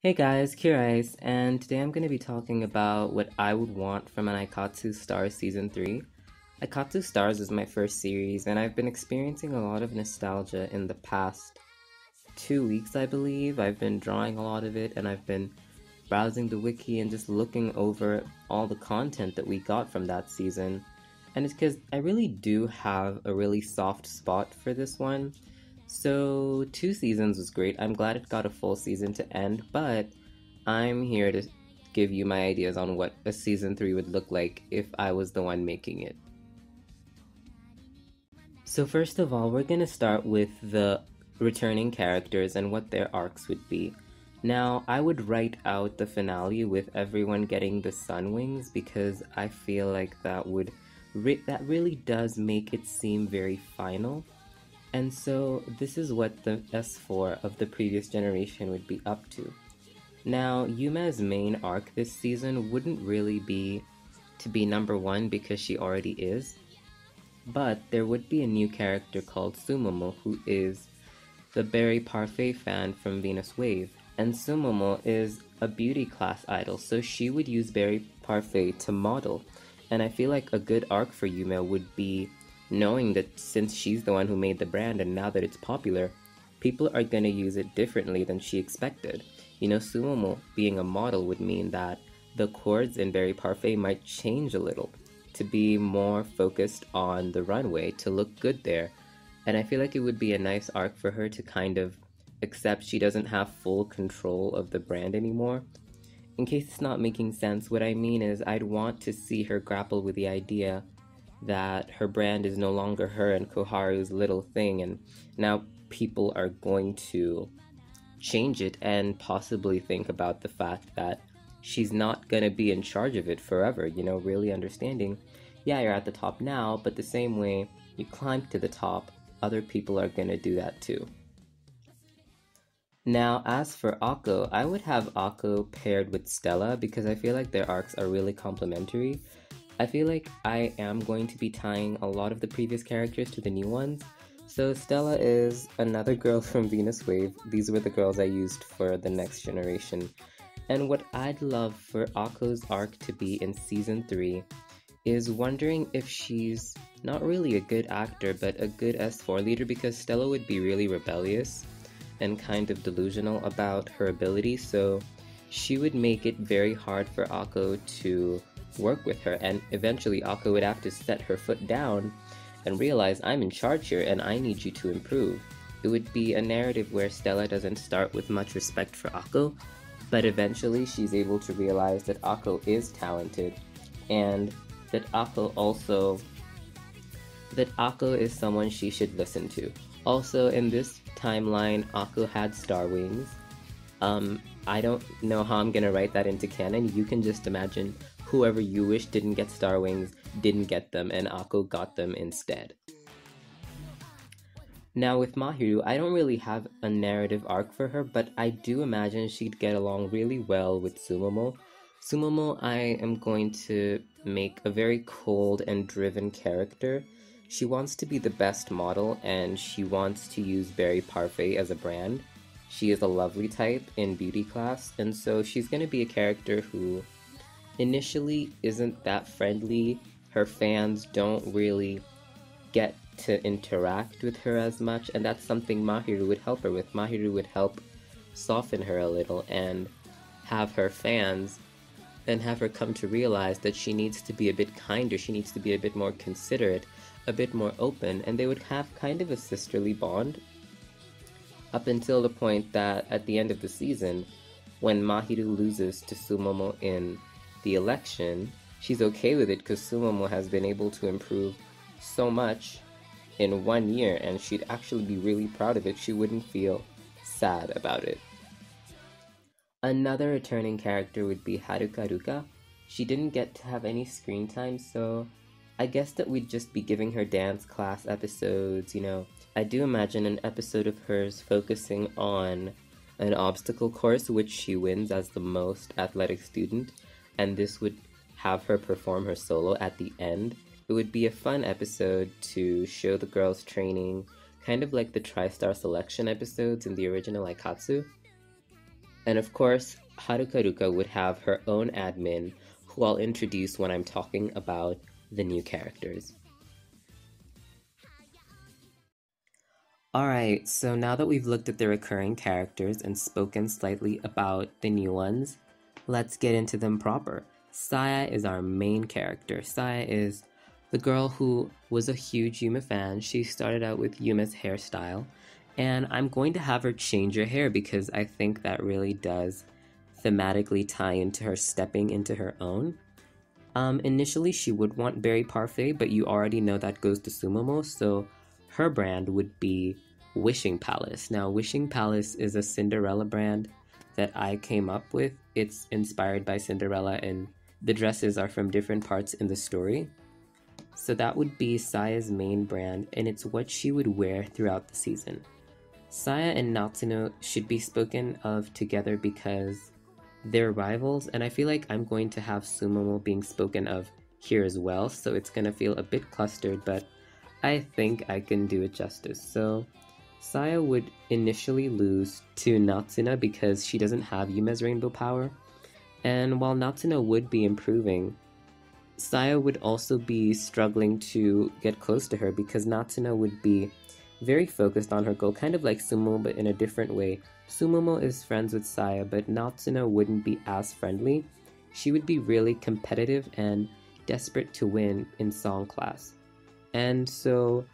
Hey guys, Cure Ice, and today I'm going to be talking about what I would want from an Aikatsu Stars Season 3. Aikatsu Stars is my first series, and I've been experiencing a lot of nostalgia in the past two weeks, I believe. I've been drawing a lot of it, and I've been browsing the wiki and just looking over all the content that we got from that season. And it's because I really do have a really soft spot for this one. So, two seasons was great. I'm glad it got a full season to end, but I'm here to give you my ideas on what a season 3 would look like if I was the one making it. So, first of all, we're going to start with the returning characters and what their arcs would be. Now, I would write out the finale with everyone getting the sun wings because I feel like that would re- that really does make it seem very final and so this is what the S4 of the previous generation would be up to. Now, Yume's main arc this season wouldn't really be to be number one because she already is, but there would be a new character called Sumomo who is the Berry Parfait fan from Venus Wave. And Sumomo is a beauty class idol, so she would use Berry Parfait to model. And I feel like a good arc for Yume would be knowing that since she's the one who made the brand and now that it's popular, people are going to use it differently than she expected. You know, Sumomo being a model would mean that the coords in Berry Parfait might change a little to be more focused on the runway, to look good there. And I feel like it would be a nice arc for her to kind of accept she doesn't have full control of the brand anymore. In case it's not making sense, what I mean is I'd want to see her grapple with the idea that her brand is no longer her and Koharu's little thing, and now people are going to change it and possibly think about the fact that she's not going to be in charge of it forever, you know, really understanding, yeah, you're at the top now, but the same way you climb to the top, other people are going to do that too. Now, as for Akko, I would have Akko paired with Stella because I feel like their arcs are really complementary I feel like I am going to be tying a lot of the previous characters to the new ones. So Stella is another girl from Venus Wave. These were the girls I used for the next generation. And what I'd love for Akko's arc to be in season 3 is wondering if she's not really a good actor, but a good S4 leader because Stella would be really rebellious and kind of delusional about her ability, so she would make it very hard for Akko to work with her, and eventually Akko would have to set her foot down and realize I'm in charge here and I need you to improve. It would be a narrative where Stella doesn't start with much respect for Akko, but eventually she's able to realize that Akko is talented and that Akko also that Akko is someone she should listen to. Also, in this timeline, Akko had star wings. Um, I don't know how I'm gonna write that into canon. You can just imagine whoever you wish didn't get Star Wings didn't get them, and Akko got them instead. Now, with Mahiru, I don't really have a narrative arc for her, but I do imagine she'd get along really well with Sumomo. Sumomo, I am going to make a very cold and driven character. She wants to be the best model and she wants to use Berry Parfait as a brand. She is a lovely type in beauty class, and so she's going to be a character who initially isn't that friendly. Her fans don't really get to interact with her as much, and that's something Mahiru would help her with. Mahiru would help soften her a little and have her fans and have her come to realize that she needs to be a bit kinder, she needs to be a bit more considerate, a bit more open, and they would have kind of a sisterly bond up until the point that at the end of the season, when Mahiru loses to Sumomo in the election, she's okay with it because Sumomo has been able to improve so much in one year and she'd actually be really proud of it. She wouldn't feel sad about it. Another returning character would be Haruka Ruka. She didn't get to have any screen time, so I guess that we'd just be giving her dance class episodes, you know. I do imagine an episode of hers focusing on an obstacle course which she wins as the most athletic student and this would have her perform her solo at the end. It would be a fun episode to show the girls training, kind of like the TriStar selection episodes in the original Aikatsu. And of course, Haruka Ruka would have her own admin, who I'll introduce when I'm talking about the new characters. Alright, so now that we've looked at the recurring characters and spoken slightly about the new ones, let's get into them proper. Saya is our main character. Saya is the girl who was a huge Yume fan. She started out with Yume's hairstyle, and I'm going to have her change her hair because I think that really does thematically tie into her stepping into her own. Um, initially, she would want Berry Parfait, but you already know that goes to Sumomo, so her brand would be Wishing Palace. Now, Wishing Palace is a Cinderella brand that I came up with. It's inspired by Cinderella, and the dresses are from different parts in the story. So that would be Saya's main brand, and it's what she would wear throughout the season. Saya and Natsuno should be spoken of together because they're rivals, and I feel like I'm going to have Sumomo being spoken of here as well, so it's gonna feel a bit clustered, but I think I can do it justice. So Saya would initially lose to Natsuna because she doesn't have Yume's rainbow power, and while Natsuna would be improving, Saya would also be struggling to get close to her because Natsuna would be very focused on her goal, kind of like Sumomo but in a different way. Sumomo is friends with Saya, but Natsuno wouldn't be as friendly. She would be really competitive and desperate to win in song class. And so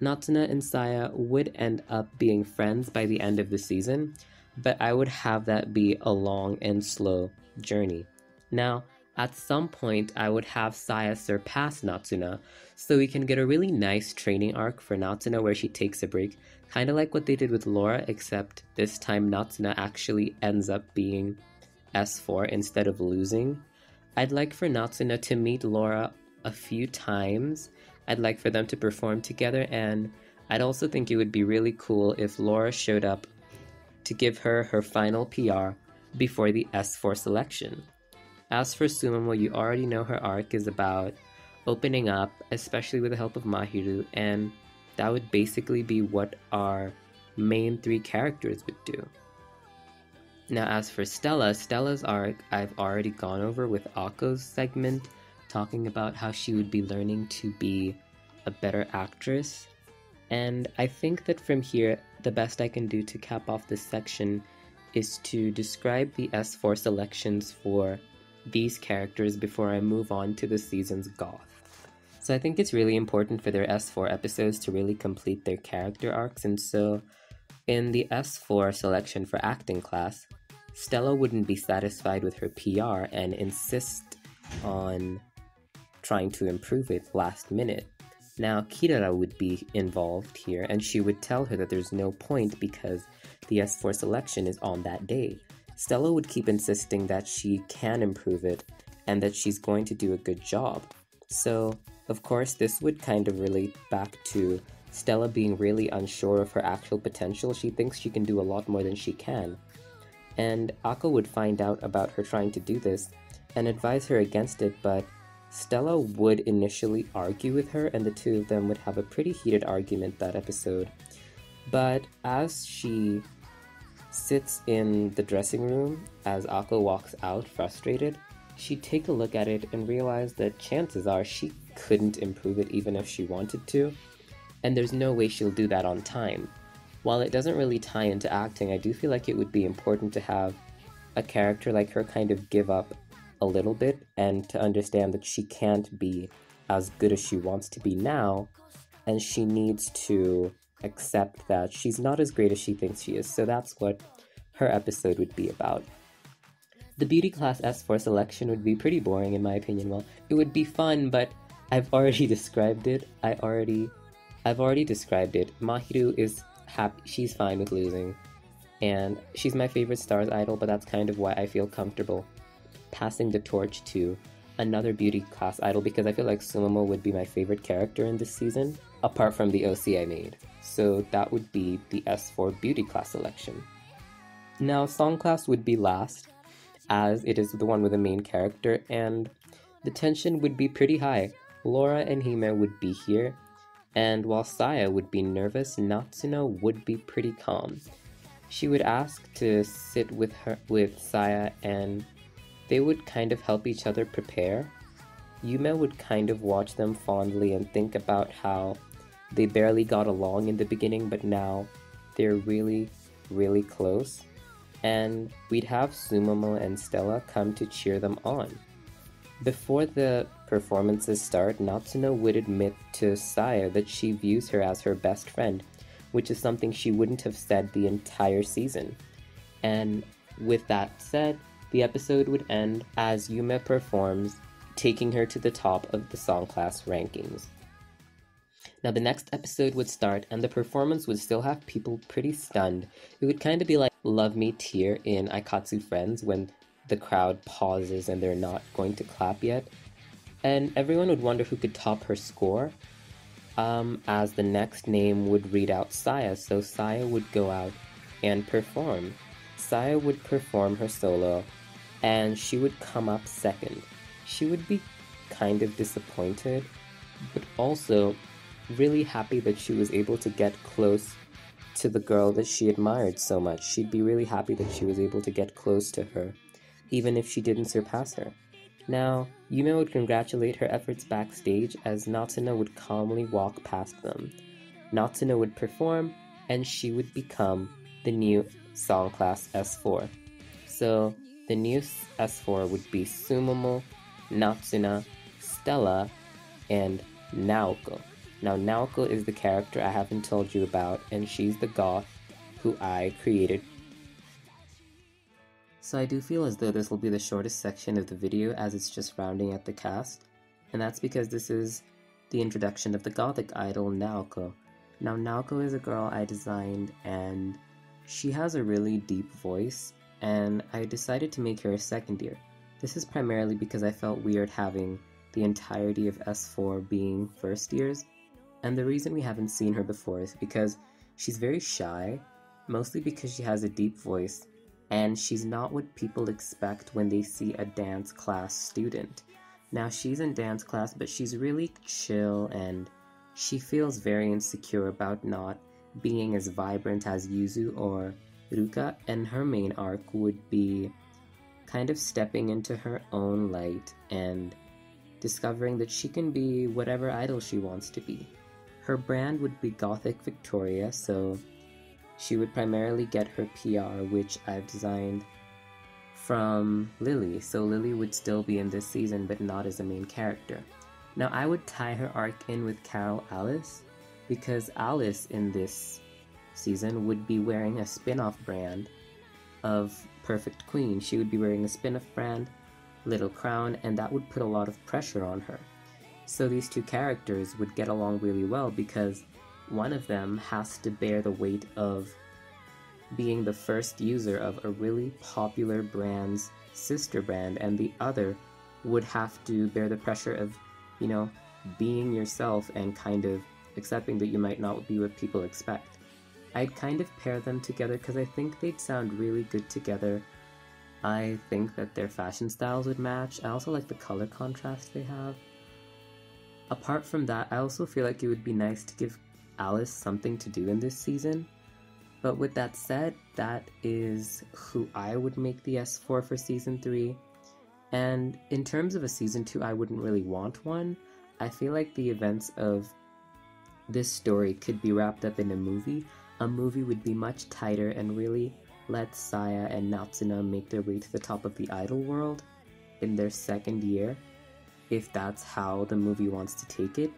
Natsuna and Saya would end up being friends by the end of the season, but I would have that be a long and slow journey. Now, at some point, I would have Saya surpass Natsuna, so we can get a really nice training arc for Natsuna where she takes a break, kind of like what they did with Laura, except this time Natsuna actually ends up being S4 instead of losing. I'd like for Natsuna to meet Laura a few times. I'd like for them to perform together, and I'd also think it would be really cool if Laura showed up to give her her final PR before the S4 selection. As for Sumomo, you already know her arc is about opening up, especially with the help of Mahiru, and that would basically be what our main three characters would do. Now, as for Stella, Stella's arc I've already gone over with Akko's segment, talking about how she would be learning to be a better actress. And I think that from here, the best I can do to cap off this section is to describe the S4 selections for these characters before I move on to the season's goth. So I think it's really important for their S4 episodes to really complete their character arcs, and so in the S4 selection for acting class, Stella wouldn't be satisfied with her PR and insist on trying to improve it last minute. Now, Kirara would be involved here, and she would tell her that there's no point because the S4 selection is on that day. Stella would keep insisting that she can improve it and that she's going to do a good job. So, of course, this would kind of relate back to Stella being really unsure of her actual potential. She thinks she can do a lot more than she can. And Akko would find out about her trying to do this and advise her against it, but Stella would initially argue with her, and the two of them would have a pretty heated argument that episode. But as she sits in the dressing room as Akko walks out frustrated, she'd take a look at it and realize that chances are she couldn't improve it even if she wanted to, and there's no way she'll do that on time. While it doesn't really tie into acting, I do feel like it would be important to have a character like her kind of give up a little bit and to understand that she can't be as good as she wants to be now, and she needs to accept that she's not as great as she thinks she is. So that's what her episode would be about. The beauty class S4 selection would be pretty boring in my opinion. Well, it would be fun, but I've already described it. I already I've already described it. Mahiru is happy she's fine with losing. And she's my favorite stars idol, but that's kind of why I feel comfortable passing the torch to another beauty class idol because I feel like Sumomo would be my favorite character in this season, apart from the OC I made. So that would be the S4 beauty class selection. Now, song class would be last, as it is the one with the main character, and the tension would be pretty high. Laura and Hime would be here, and while Saya would be nervous, Natsuno would be pretty calm. she would ask to sit with her with Saya and they would kind of help each other prepare. Yume would kind of watch them fondly and think about how they barely got along in the beginning, but now they're really, really close. And we'd have Sumomo and Stella come to cheer them on. Before the performances start, Natsuno would admit to Saya that she views her as her best friend, which is something she wouldn't have said the entire season. And with that said, the episode would end as Yume performs, taking her to the top of the song class rankings. Now, the next episode would start, and the performance would still have people pretty stunned. It would kind of be like Love Me Tear in Aikatsu Friends when the crowd pauses and they're not going to clap yet. And everyone would wonder who could top her score, um, as the next name would read out Saya, so Saya would go out and perform. Saya would perform her solo, and she would come up second. She would be kind of disappointed, but also really happy that she was able to get close to the girl that she admired so much. She'd be really happy that she was able to get close to her, even if she didn't surpass her. Now, Yume would congratulate her efforts backstage as Natsuno would calmly walk past them. Natsuno would perform, and she would become the new song class S4. So, the new S4 would be Sumomo, Natsuna, Stella, and Naoko. Now, Naoko is the character I haven't told you about, and she's the goth who I created. So I do feel as though this will be the shortest section of the video as it's just rounding out the cast, and that's because this is the introduction of the gothic idol Naoko. Now, Naoko is a girl I designed, and she has a really deep voice, and I decided to make her a second year. This is primarily because I felt weird having the entirety of S4 being first years, and the reason we haven't seen her before is because she's very shy, mostly because she has a deep voice, and she's not what people expect when they see a dance class student. Now, she's in dance class, but she's really chill and she feels very insecure about not being as vibrant as Yuzu or Ruka, and her main arc would be kind of stepping into her own light and discovering that she can be whatever idol she wants to be. Her brand would be Gothic Victoria, so she would primarily get her PR, which I've designed from Lily, so Lily would still be in this season but not as a main character. Now, I would tie her arc in with Carol Alice because Alice in this season would be wearing a spin off brand of Perfect Queen. She would be wearing a spin off brand, Little Crown, and that would put a lot of pressure on her. So these two characters would get along really well because one of them has to bear the weight of being the first user of a really popular brand's sister brand, and the other would have to bear the pressure of, you know, being yourself and kind of accepting that you might not be what people expect. I'd kind of pair them together because I think they'd sound really good together. I think that their fashion styles would match. I also like the color contrast they have. Apart from that, I also feel like it would be nice to give Alice something to do in this season. But with that said, that is who I would make the S4 for season 3. And in terms of a season 2, I wouldn't really want one. I feel like the events of this story could be wrapped up in a movie. A movie would be much tighter and really let Saya and Natsuna make their way to the top of the idol world in their second year if that's how the movie wants to take it.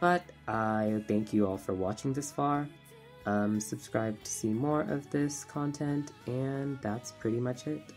But I thank you all for watching this far. Um, subscribe to see more of this content, and that's pretty much it.